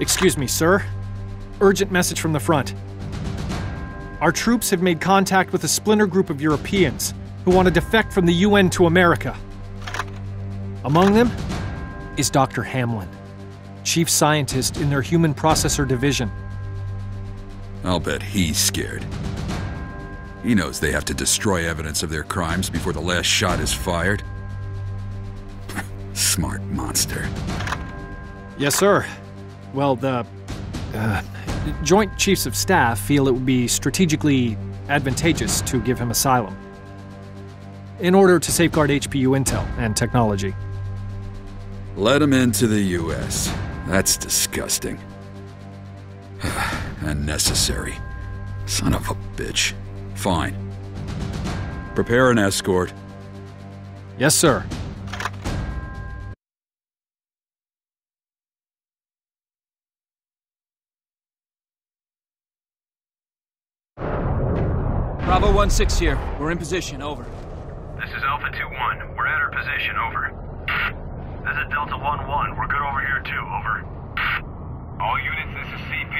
Excuse me, sir. Urgent message from the front. Our troops have made contact with a splinter group of Europeans who want to defect from the UN to America. Among them is Dr. Hamlin, chief scientist in their human processor division. I'll bet he's scared. He knows they have to destroy evidence of their crimes before the last shot is fired. Smart monster. Yes, sir. Well, the uh, Joint Chiefs of Staff feel it would be strategically advantageous to give him asylum in order to safeguard HPU intel and technology. Let him into the U.S. That's disgusting. Unnecessary. Son of a bitch. Fine. Prepare an escort. Yes, sir. Bravo 1-6 here. We're in position, over. This is Alpha 2-1. We're at our position, over. This is Delta 1-1. We're good over here too, over. All units, this is CP.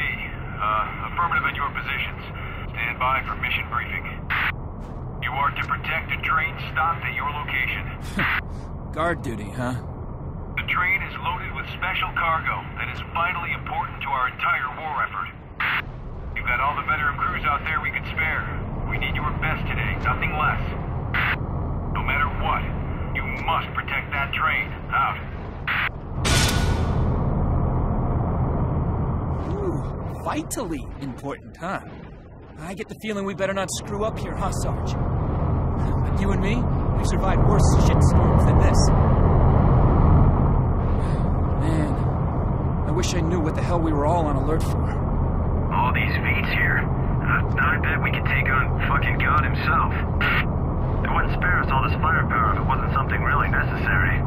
Uh, affirmative in your positions. Stand by for mission briefing. You are to protect a train stopped at your location. Guard duty, huh? The train is loaded with special cargo that is vitally important to our entire war effort. You've got all the veteran crews out there we could spare. We need your best today, nothing less. No matter what, you must protect that train. Out. Ooh, vitally important, huh? I get the feeling we better not screw up here, huh, Sarge? But you and me, we've survived worse shitstorms than this. Man, I wish I knew what the hell we were all on alert for. All these VTs here. I bet we could take on fucking God himself. They wouldn't spare us all this firepower if it wasn't something really necessary.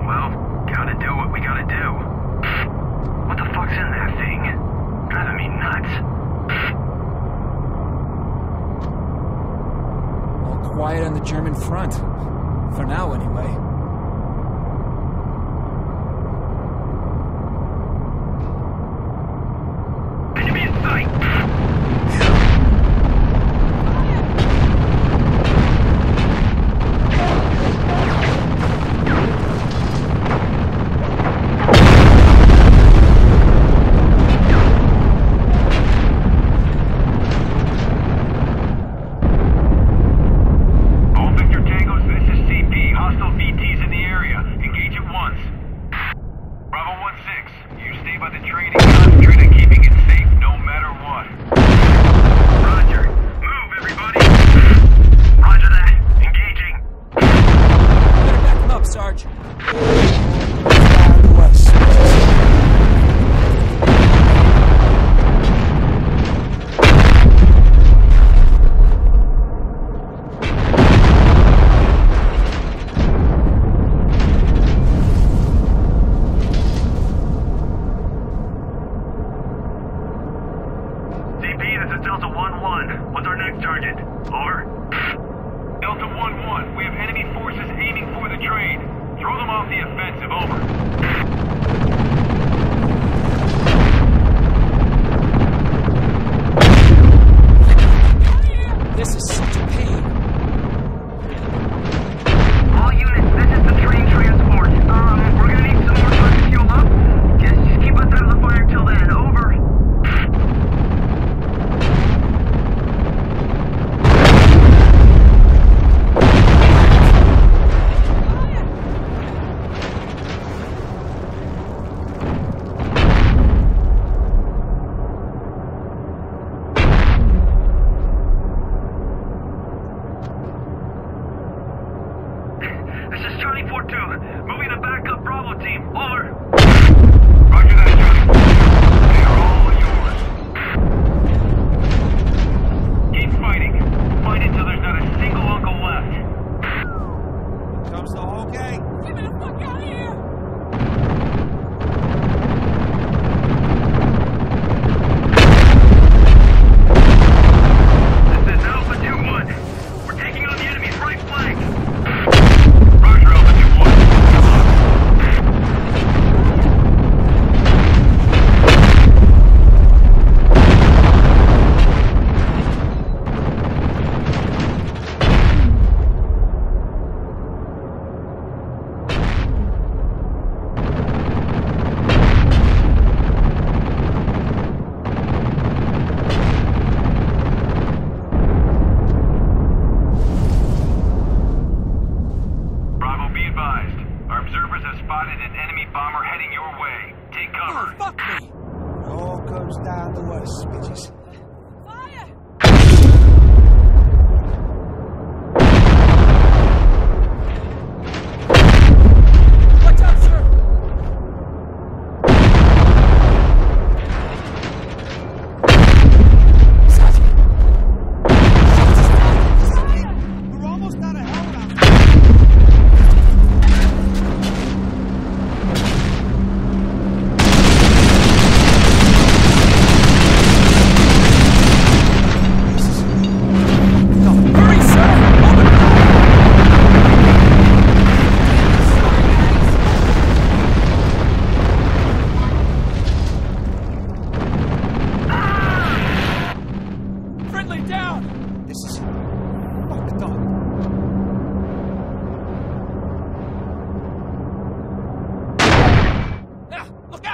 Well, gotta do what we gotta do. What the fuck's in that thing? Driving me nuts. All quiet on the German front. For now, anyway. What's our next target? Over. Delta 1-1, we have enemy forces aiming for the train. Throw them off the offensive, over. Okay. Get the fuck out of here.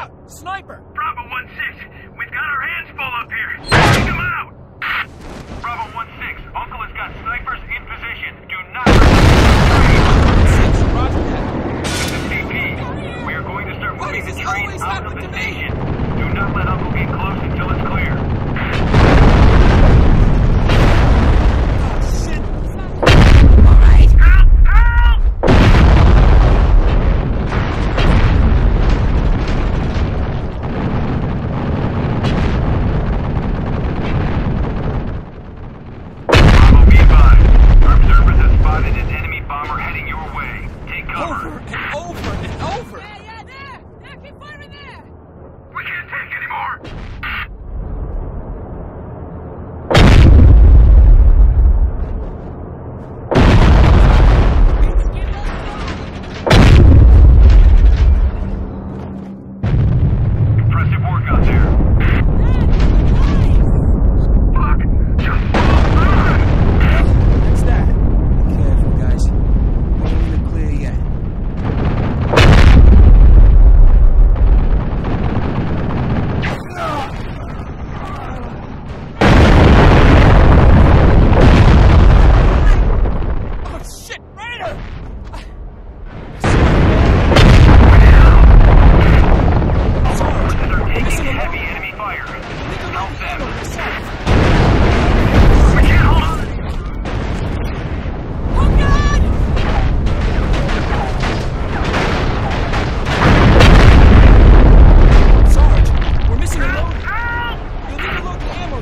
Cobra! Sniper! Bravo 1-6, we've got our hands full up here! Take them out! Bravo 1-6, Uncle has got snipers in position. Do not... Six, roger that. This is CP. We are going to start moving the train out of the station.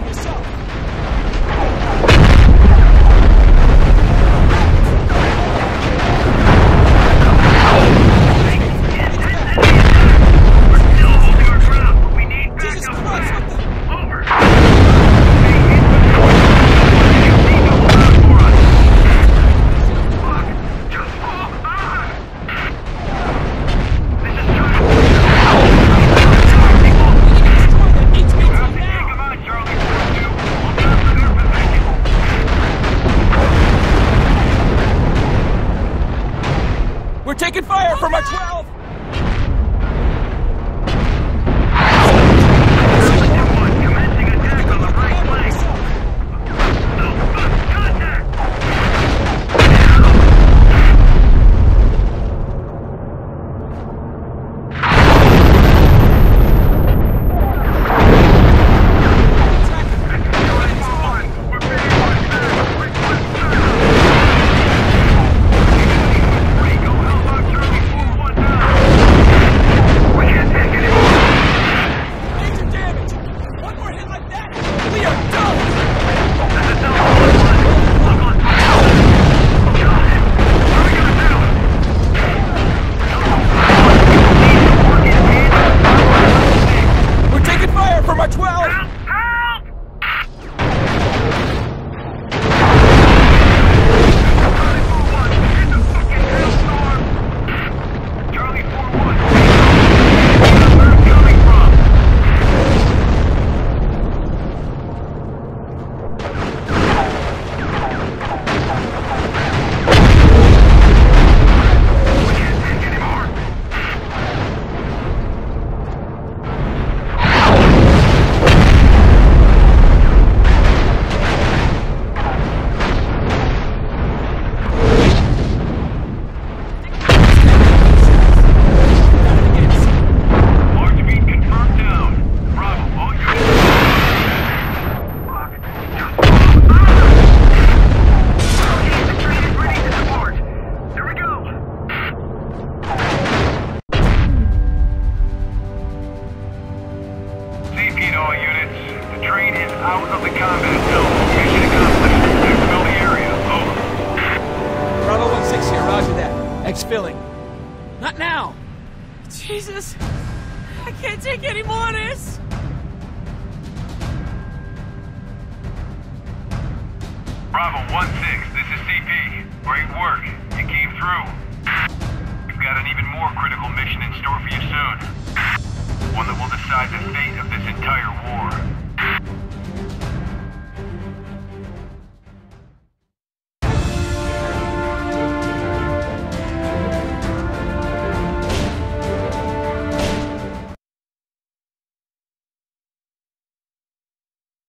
yourself. keeps filling. Not now! Jesus! I can't take any more of this! Bravo 1-6, this is CP. Great work. You came through. We've got an even more critical mission.